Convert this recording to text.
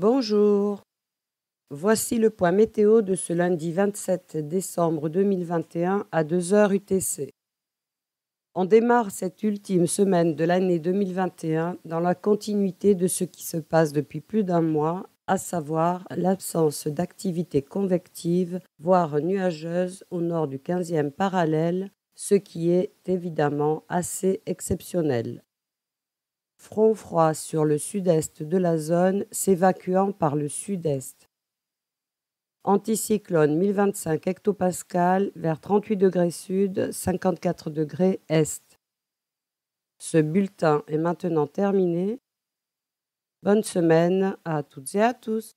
Bonjour. Voici le point météo de ce lundi 27 décembre 2021 à 2h UTC. On démarre cette ultime semaine de l'année 2021 dans la continuité de ce qui se passe depuis plus d'un mois, à savoir l'absence d'activité convective, voire nuageuse au nord du 15e parallèle, ce qui est évidemment assez exceptionnel. Front froid sur le sud-est de la zone s'évacuant par le sud-est. Anticyclone 1025 hectopascal vers 38 degrés sud, 54 degrés est. Ce bulletin est maintenant terminé. Bonne semaine à toutes et à tous.